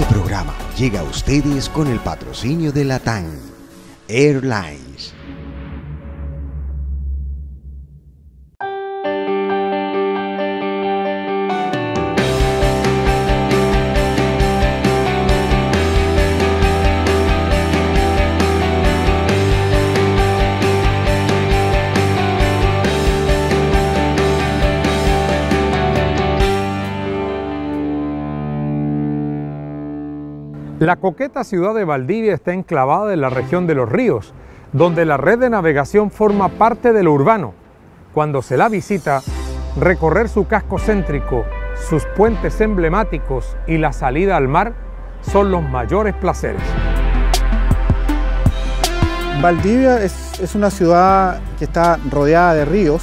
Este programa llega a ustedes con el patrocinio de Latam Airlines. La coqueta ciudad de Valdivia está enclavada en la región de los ríos, donde la red de navegación forma parte de lo urbano. Cuando se la visita, recorrer su casco céntrico, sus puentes emblemáticos y la salida al mar son los mayores placeres. Valdivia es, una ciudad que está rodeada de ríos,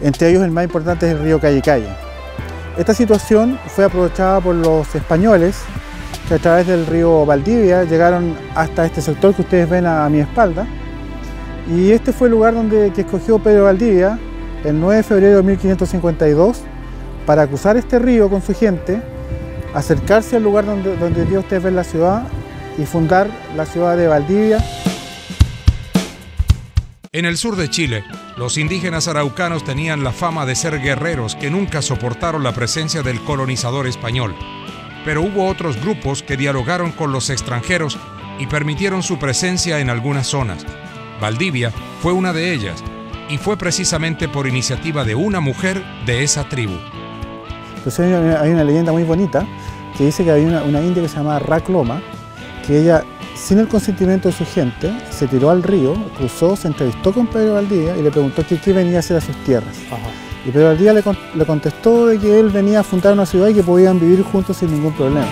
entre ellos el más importante es el río Calle Calle. Esta situación fue aprovechada por los españoles a través del río Valdivia llegaron hasta este sector que ustedes ven a, mi espalda. Y este fue el lugar donde, que escogió Pedro Valdivia el 9 de febrero de 1552 para cruzar este río con su gente, acercarse al lugar donde, donde dio ustedes ven la ciudad y fundar la ciudad de Valdivia. En el sur de Chile, los indígenas araucanos tenían la fama de ser guerreros que nunca soportaron la presencia del colonizador español pero hubo otros grupos que dialogaron con los extranjeros y permitieron su presencia en algunas zonas. Valdivia fue una de ellas y fue precisamente por iniciativa de una mujer de esa tribu. Entonces hay una leyenda muy bonita que dice que había una, india que se llamaba Rakloma, que ella, sin el consentimiento de su gente, se tiró al río, cruzó, se entrevistó con Pedro Valdivia y le preguntó qué, venía a hacer a sus tierras. Y Pedro Valdivia le, le contestó de que él venía a fundar una ciudad y que podían vivir juntos sin ningún problema.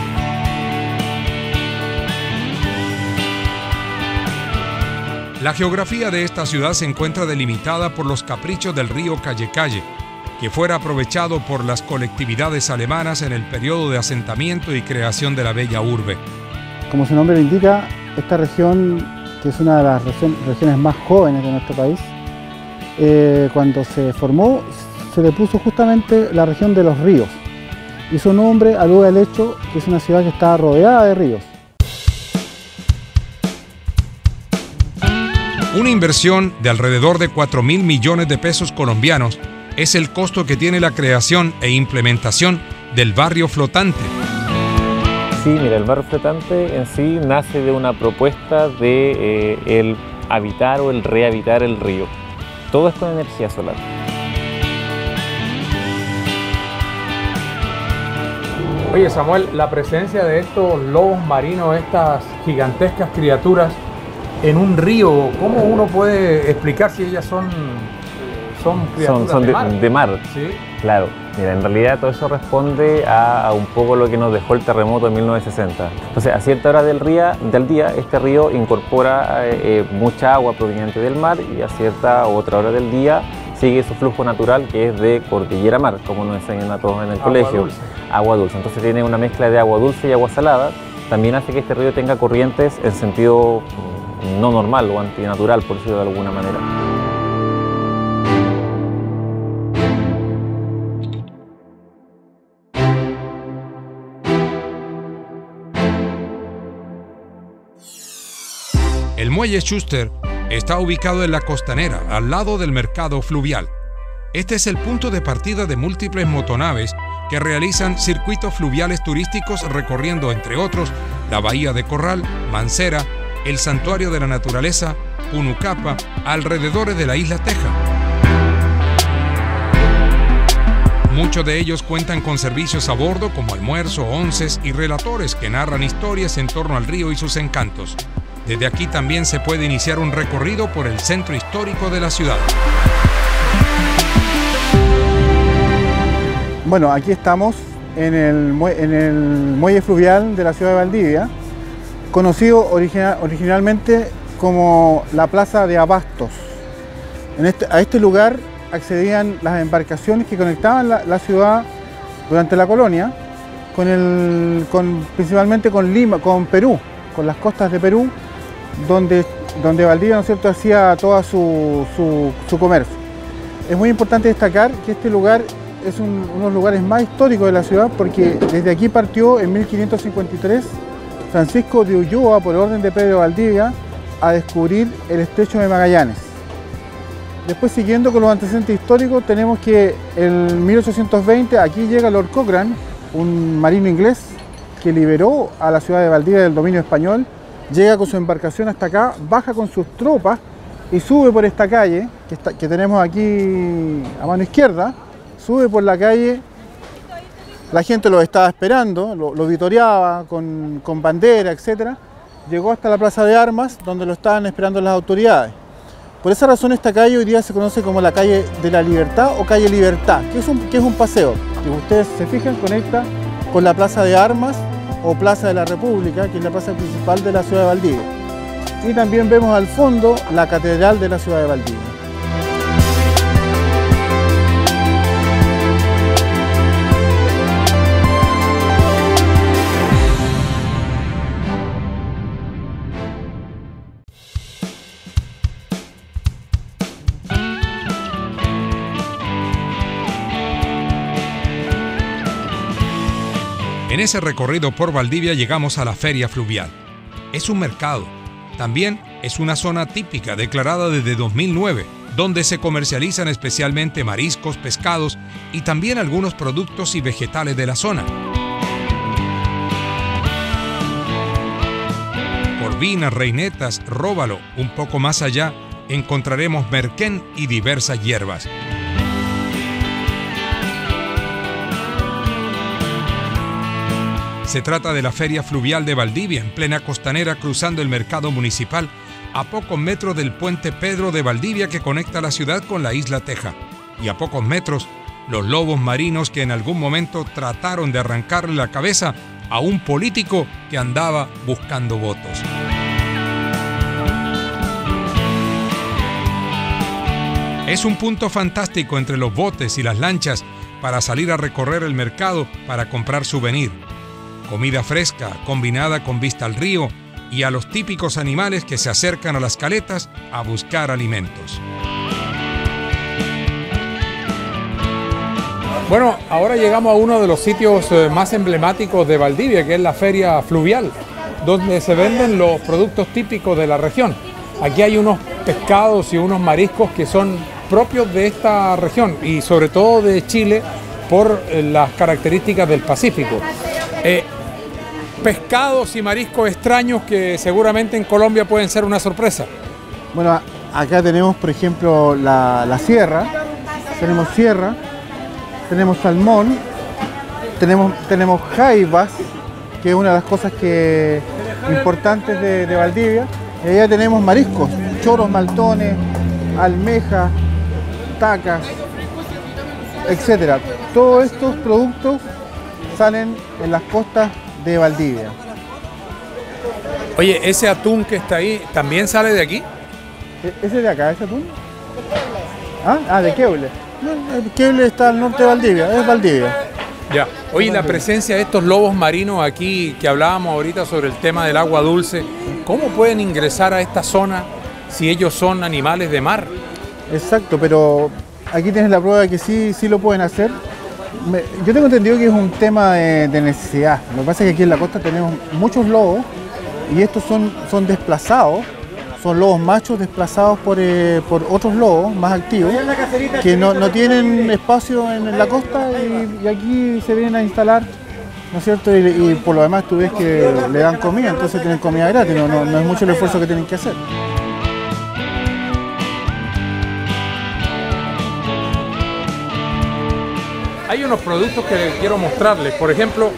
La geografía de esta ciudad se encuentra delimitada por los caprichos del río Calle Calle, que fuera aprovechado por las colectividades alemanas en el periodo de asentamiento y creación de la bella urbe. Como su nombre lo indica, esta región, que es una de las regiones más jóvenes de nuestro país, eh, cuando se formó se le puso justamente la región de los ríos y su nombre alude al hecho que es una ciudad que está rodeada de ríos. Una inversión de alrededor de 4 mil millones de pesos colombianos es el costo que tiene la creación e implementación del barrio flotante. Sí, mira, el barrio flotante en sí nace de una propuesta de eh, el habitar o el rehabitar el río. Todo es con energía solar. Oye Samuel, la presencia de estos lobos marinos, estas gigantescas criaturas en un río, ¿cómo uno puede explicar si ellas son, son criaturas son, de, mar? de, mar? ¿Sí? Claro, mira, en realidad todo eso responde a, un poco lo que nos dejó el terremoto de 1960. Entonces, a cierta hora del, día, del día este río incorpora eh, eh, mucha agua proveniente del mar y a cierta otra hora del día sigue su flujo natural que es de cordillera mar, como nos enseñan a todos en el colegio. Agua dulce. Entonces tiene una mezcla de agua dulce y agua salada. También hace que este río tenga corrientes en sentido mm, no normal o antinatural, por decirlo de alguna manera. El muelle Schuster Está ubicado en la costanera, al lado del mercado fluvial. Este es el punto de partida de múltiples motonaves que realizan circuitos fluviales turísticos recorriendo, entre otros, la bahía de Corral, Mancera, el Santuario de la Naturaleza, Punucapa, alrededores de la isla Teja. Muchos de ellos cuentan con servicios a bordo como almuerzo, onces y relatores que narran historias en torno al río y sus encantos. Desde aquí también se puede iniciar un recorrido por el centro histórico de la ciudad. Bueno, aquí estamos en el, muelle fluvial de la ciudad de Valdivia, conocido originalmente como la Plaza de Abastos. Este, a este lugar accedían las embarcaciones que conectaban la, ciudad durante la colonia, con principalmente con Lima, con Perú, con las costas de Perú donde, donde Valdivia ¿no es cierto? hacía todo su, su, comercio. Es muy importante destacar que este lugar es uno de los lugares más históricos de la ciudad porque desde aquí partió en 1553 Francisco de Ulloa, por orden de Pedro Valdivia, a descubrir el estrecho de Magallanes. Después, siguiendo con los antecedentes históricos, tenemos que en 1820 aquí llega Lord Cochrane, un marino inglés que liberó a la ciudad de Valdivia del dominio español, llega con su embarcación hasta acá, baja con sus tropas y sube por esta calle que, tenemos aquí a mano izquierda, sube por la calle, la gente lo estaba esperando, lo, vitoreaba con, con bandera, etc. Llegó hasta la Plaza de Armas, donde lo estaban esperando las autoridades. Por esa razón esta calle hoy día se conoce como la calle de la Libertad o calle Libertad, que es un, que es un paseo, que ustedes se fijan, conecta con la Plaza de Armas o Plaza de la República, que es la plaza principal de la ciudad de Valdivia. Y también vemos al fondo la Catedral de la ciudad de Valdivia. En ese recorrido por Valdivia llegamos a la feria fluvial. Es un mercado. También es una zona típica declarada desde 2009, donde se comercializan especialmente mariscos, pescados y también algunos productos y vegetales de la zona. Corvinas, reinetas, róbalo, un poco más allá encontraremos merquén y diversas hierbas. Se trata de la Feria Fluvial de Valdivia, en plena costanera, cruzando el mercado municipal, a pocos metros del puente Pedro de Valdivia que conecta la ciudad con la isla Teja. Y a pocos metros, los lobos marinos que en algún momento trataron de arrancarle la cabeza a un político que andaba buscando votos. Es un punto fantástico entre los botes y las lanchas para salir a recorrer el mercado para comprar souvenir comida fresca combinada con vista al río y a los típicos animales que se acercan a las caletas a buscar alimentos. Bueno, ahora llegamos a uno de los sitios eh, más emblemáticos de Valdivia, que es la feria fluvial, donde se venden los productos típicos de la región. Aquí hay unos pescados y unos mariscos que son propios de esta región y sobre todo de Chile por eh, las características del Pacífico. Eh, pescados y mariscos extraños que seguramente en Colombia pueden ser una sorpresa. Bueno, acá tenemos por ejemplo la, sierra, tenemos sierra, tenemos salmón, tenemos, tenemos jaivas, que es una de las cosas que, importantes de, Valdivia, y allá tenemos mariscos, choros, maltones, almejas, tacas, etc. Todos estos productos salen en las costas de Valdivia. Oye, ese atún que está ahí, ¿también sale de aquí? ¿E-, ¿Ese de acá, ese atún? ¿Ah? ah de Keule. Keule está al norte de Valdivia, es Valdivia. Ya. Oye, la presencia de estos lobos marinos aquí, que hablábamos ahorita sobre el tema del agua dulce, ¿cómo pueden ingresar a esta zona si ellos son animales de mar? Exacto, pero aquí tienes la prueba de que sí, sí lo pueden hacer yo tengo entendido que es un tema de, necesidad. Lo que pasa es que aquí en la costa tenemos muchos lobos y estos son, son desplazados, son lobos machos desplazados por, eh, otros lobos más activos que no, tienen espacio en la costa y, aquí se vienen a instalar, ¿no es cierto? Y, por lo demás tú ves que le dan comida, entonces tienen comida gratis, no es mucho el esfuerzo que tienen que hacer. Hay unos productos que quiero mostrarles. Por ejemplo,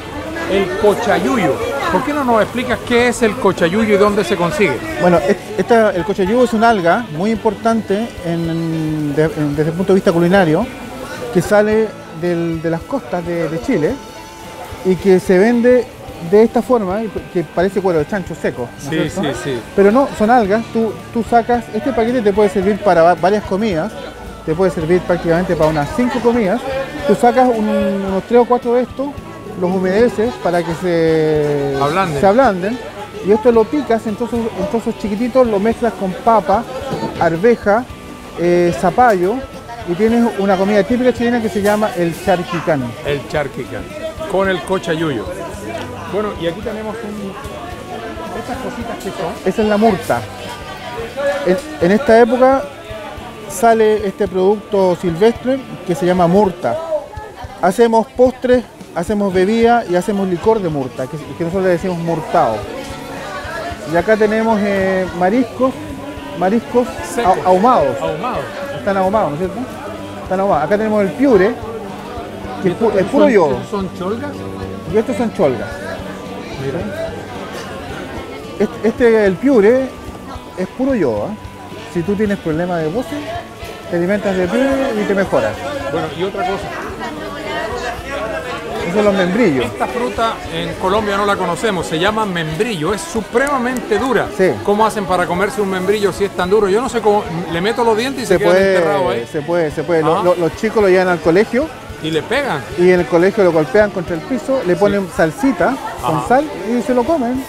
el cochayuyo. ¿Por qué no nos explicas qué es el cochayuyo y dónde se consigue? Bueno, el cochayuyo es una alga muy importante desde el punto de vista culinario que sale de las costas de, Chile y que se vende de esta forma, que parece cuero de chancho seco. sí, sí, sí. Pero no, son algas. Tú, tú sacas, este paquete te puede servir para varias comidas, te puede servir prácticamente para unas cinco comidas Tú sacas unos tres o cuatro de estos, los humedeces para que se ablanden, se ablanden y esto lo picas en trozos, chiquititos, lo mezclas con papa, arveja, eh, zapallo y tienes una comida típica chilena que se llama el charquicán. El charquicán, con el cochayuyo. Bueno, y aquí tenemos un... estas cositas que son. Esa es la murta. En, en esta época sale este producto silvestre que se llama murta. Hacemos postres, hacemos bebida y hacemos licor de murta, que, que nosotros le decimos murtado. Y acá tenemos eh, mariscos, mariscos ahumados. Ahumado. Están ahumados, ¿no es cierto? Están ahumados. Acá tenemos el piure, que es, pu- es puro ¿Son- yodo. ¿Son cholgas? Y estos son cholgas. Mira. Este, este, el piure es puro yodo. ¿eh? Si tú tienes problemas de voces, te alimentas de piure y te mejoras. Bueno, y otra cosa. Esos son los membrillos. Esta fruta en Colombia no la conocemos, se llama membrillo, es supremamente dura. Sí. ¿Cómo hacen para comerse un membrillo si es tan duro? Yo no sé cómo, le meto los dientes y se, puede, ahí se puede, se puede. Lo- lo- los chicos lo llevan al colegio y le pegan. y en el colegio lo golpean contra el piso, le ponen salsita con sal y se lo comen.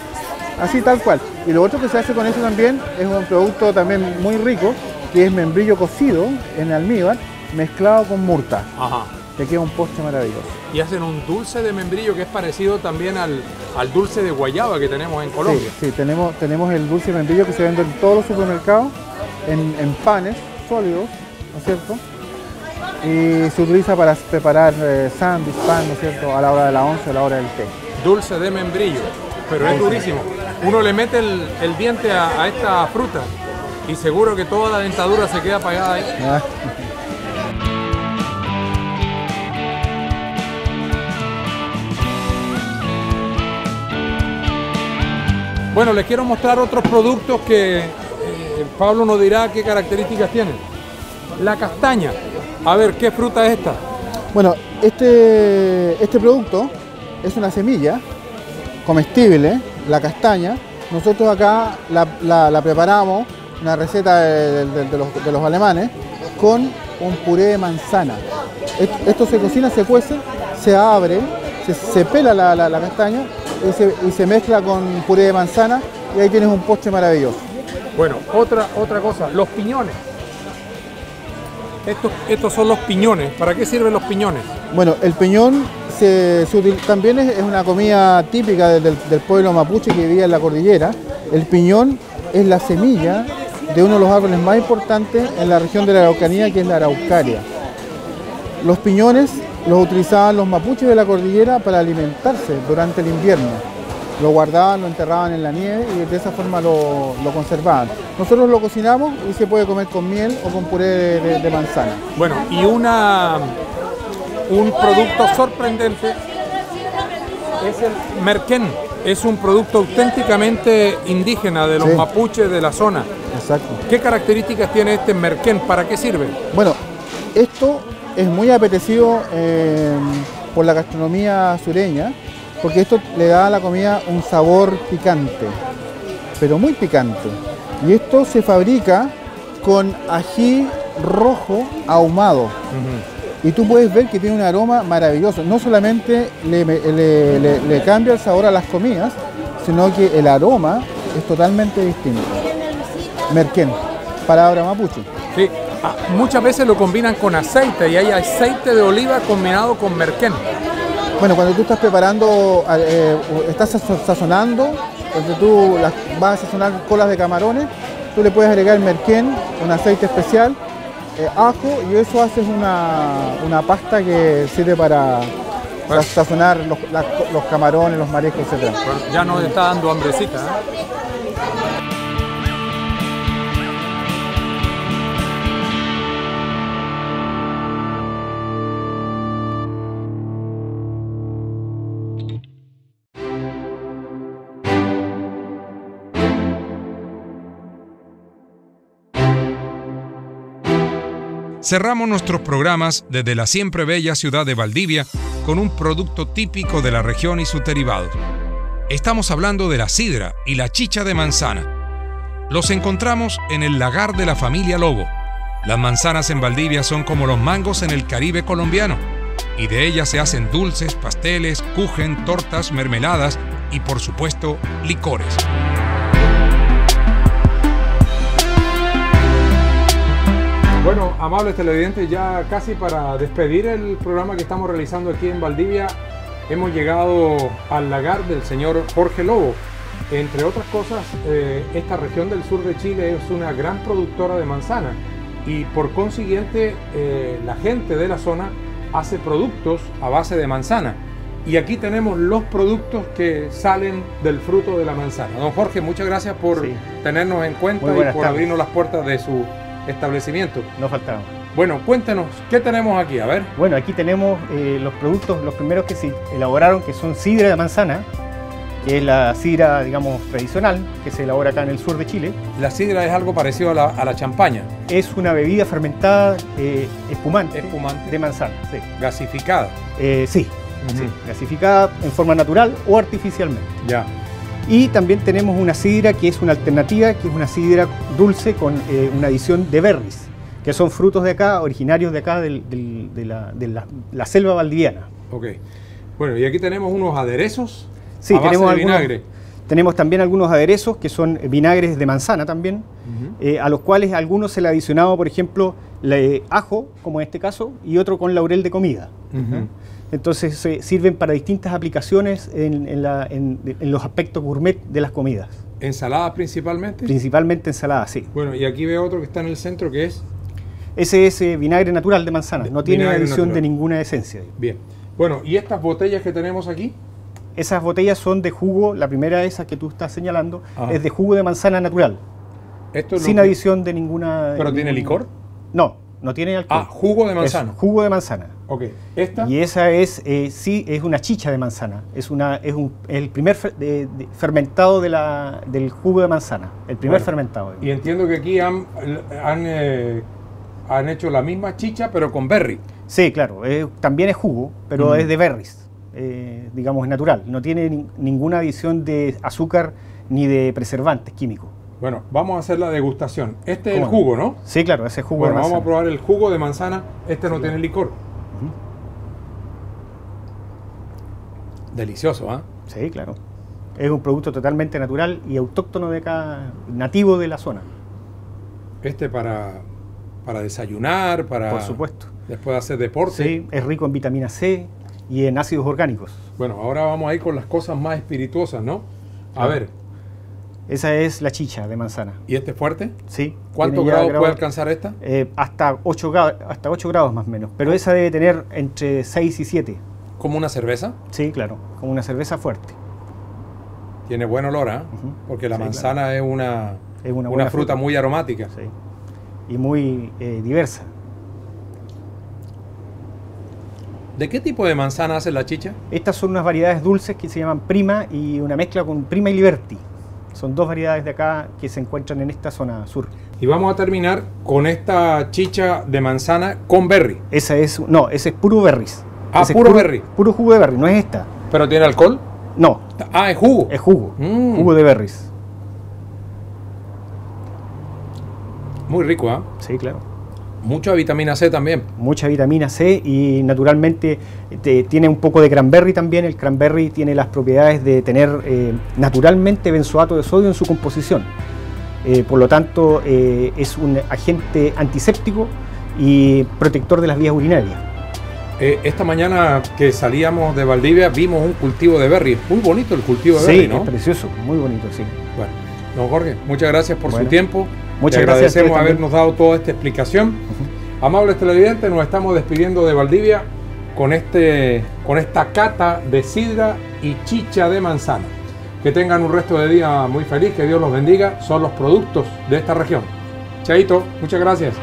Así tal cual. Y lo otro que se hace con eso también es un producto también muy rico, que es membrillo cocido en almíbar mezclado con murta. Ajá. Te queda un postre maravilloso. Y hacen un dulce de membrillo que es parecido también al, al dulce de guayaba que tenemos en Colombia. Sí, sí, tenemos, tenemos el dulce de membrillo que se vende en todos los supermercados, en, en panes sólidos, ¿no es cierto? Y se utiliza para preparar eh, sándwich, pan, ¿no es cierto? A la hora de la once, a la hora del té. Dulce de membrillo, pero es durísimo. Uno le mete el, el diente a, a esta fruta y seguro que toda la dentadura se queda pegada ahí. Ah, Bueno, les quiero mostrar otros productos que eh, Pablo nos dirá qué características tienen. La castaña. A ver, ¿qué fruta es esta? Bueno, este, este producto es una semilla comestible, la castaña. Nosotros acá la, la- la preparamos, una receta de, de- de los, de los alemanes, con un puré de manzana. Est- Esto se cocina, se cuece, se abre, se, se pela la, la- castaña y se, y se mezcla con puré de manzana y ahí tienes un postre maravilloso. Bueno, otra, otra cosa, los piñones. Estos, estos son los piñones. ¿Para qué sirven los piñones? Bueno, el peñón también es, una comida típica del, pueblo mapuche que vivía en la cordillera. El piñón es la semilla de uno de los árboles más importantes en la región de la Araucanía, que es la Araucaria. Los piñones los utilizaban los mapuches de la cordillera para alimentarse durante el invierno. Lo guardaban, lo enterraban en la nieve y de esa forma lo, conservaban. Nosotros lo cocinamos y se puede comer con miel o con puré de manzana. Bueno, y una, un producto sorprendente es el merquén. Es un producto auténticamente indígena de los Sí. mapuches de la zona. Exacto. ¿Qué características tiene este merquén? ¿Para qué sirve? Bueno, esto es muy apetecido eh, por la gastronomía sureña, porque esto le da a la comida un sabor picante, pero muy picante. Y esto se fabrica con ají rojo ahumado. Y tú puedes ver que tiene un aroma maravilloso. No solamente le, le- le- le cambia el sabor a las comidas, sino que el aroma es totalmente distinto. Merquén, palabra mapuche. Sí. Ah, muchas veces lo combinan con aceite y hay aceite de oliva combinado con merquén. Bueno, cuando tú estás preparando, eh, estás sazo- sazonando, cuando tú las- vas a sazonar colas de camarones, tú le puedes agregar merquén, un aceite especial, eh, ajo y eso haces una, una pasta que sirve para sa- sazonar los, camarones, los mariscos, etc. Ya nos está dando hambrecita. ¿eh? Cerramos nuestros programas desde la siempre bella ciudad de Valdivia con un producto típico de la región y sus derivados. Estamos hablando de la sidra y la chicha de manzana. Los encontramos en el lagar de la familia Lobo. Las manzanas en Valdivia son como los mangos en el Caribe colombiano y de ellas se hacen dulces, pasteles, kuchen, tortas, mermeladas y por supuesto licores. Amables televidentes, ya casi para despedir el programa que estamos realizando aquí en Valdivia, hemos llegado al lagar del señor Jorge Lobo. Entre otras cosas, eh, esta región del sur de Chile es una gran productora de manzana y por consiguiente eh, la gente de la zona hace productos a base de manzana. Y aquí tenemos los productos que salen del fruto de la manzana. Don Jorge, muchas gracias por Sí. tenernos en cuenta y por tardes. abrirnos las puertas de su establecimiento. No faltaban. Bueno, cuéntenos, ¿qué tenemos aquí? A ver. Bueno, aquí tenemos eh, los productos, los primeros que se elaboraron, que son sidra de manzana, que es la sidra, digamos, tradicional, que se elabora acá en el sur de Chile. La sidra es algo parecido a la, a la champaña, Es una bebida fermentada eh, espumante, espumante, de manzana. Sí, gasificada. Eh, sí, Ujú. sí, gasificada en forma natural o artificialmente. Ya. Y también tenemos una sidra que es una alternativa, que es una sidra dulce con eh, una adición de berries, que son frutos de acá, originarios de acá del- del- de, la, de la- la selva valdiviana. Ok. Bueno, y aquí tenemos unos aderezos Sí, a base tenemos de algunos- vinagre. Tenemos también algunos aderezos que son vinagres de manzana también, eh, a los cuales a algunos se le ha adicionado, por ejemplo, le- ajo, como en este caso, y otro con laurel de comida. Entonces se sirven para distintas aplicaciones en, en la- en- en los aspectos gourmet de las comidas, Ensaladas principalmente. principalmente ensaladas, sí. Bueno, y aquí veo otro que está en el centro que es. Ese es eh, vinagre natural de manzana, no tiene adición natural. de ninguna esencia. Bien. Bueno, y estas botellas que tenemos aquí. Esas botellas son de jugo, la primera esa que tú estás señalando, Ajá. es de jugo de manzana natural, Esto es sin que- adición de ninguna... ¿Pero tiene ningún- licor? No, no tiene alcohol. Ah, jugo de manzana. Es jugo de manzana. Ok. Esta. Y esa es, eh, sí, es una chicha de manzana. Es, una, es un- el primer fer- de- de- fermentado de la, del jugo de manzana. El primer Bueno, fermentado. Y entiendo que aquí han, han, eh, han hecho la misma chicha, pero con berry. Sí, claro. eh, también es jugo, pero Mm. es de berries. eh, digamos, es natural. No tiene nin- ninguna adición de azúcar ni de preservantes químicos. Bueno, vamos a hacer la degustación. Este es el jugo, ¿no? Sí, claro, ese es jugo Bueno, de vamos manzana. a probar el jugo de manzana. Este no tiene licor. Delicioso, ¿ah? Sí, claro. Es un producto totalmente natural y autóctono de acá, nativo de la zona, Este para, para desayunar, para por supuesto. después de hacer deporte. Sí, es rico en vitamina C y en ácidos orgánicos. Bueno, ahora vamos a ir con las cosas más espirituosas, ¿no? A ver, Esa es la chicha de manzana. ¿y este fuerte? Sí. ¿Cuántos grados grado- puede alcanzar esta? Eh, hasta 8 grados, hasta 8 grados más o menos. Pero esa debe tener entre 6 y 7. ¿Como una cerveza? Sí, claro. Como una cerveza fuerte. Tiene buen olor, ¿ah? Porque la Sí, manzana es una, Es una una fruta, muy aromática. Sí. Y muy eh, diversa. ¿De qué tipo de manzana hace la chicha? Estas son unas variedades dulces que se llaman prima y una mezcla con prima y liberty. Son dos variedades de acá que se encuentran en esta zona sur. Y vamos a terminar con esta chicha de manzana con berry. Esa es, no, ese es puro berries. Ah, puro berry. Puro jugo de berry, no es esta. ¿Pero tiene alcohol? No, Ah, es jugo. es jugo. Mm. Jugo de berries. Muy rico, ¿ah? Sí, claro. Mucha vitamina C también. mucha vitamina C y naturalmente te- tiene un poco de cranberry también. El cranberry tiene las propiedades de tener eh, naturalmente benzoato de sodio en su composición. Eh, por lo tanto, eh, es un agente antiséptico y protector de las vías urinarias. Eh, esta mañana que salíamos de Valdivia vimos un cultivo de berry. Muy bonito el cultivo de Sí, berry, ¿no? es precioso, muy bonito, sí. Bueno, don Jorge, muchas gracias por su tiempo. muchas Le agradecemos habernos dado toda esta explicación. Amables televidentes, nos estamos despidiendo de Valdivia con, este, con esta cata de sidra y chicha de manzana. Que tengan un resto de día muy feliz, que Dios los bendiga. Son los productos de esta región. Chaito, muchas gracias.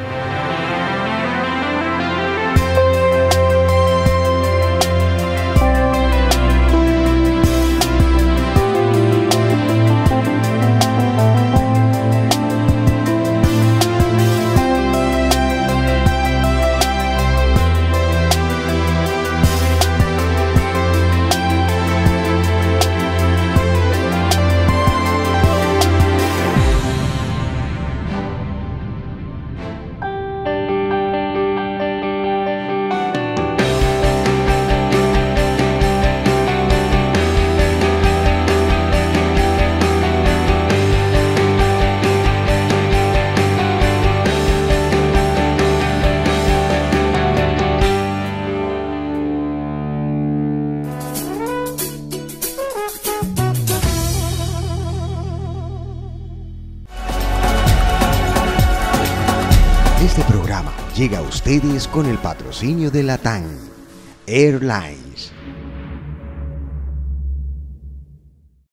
Con el patrocinio de Latam Airlines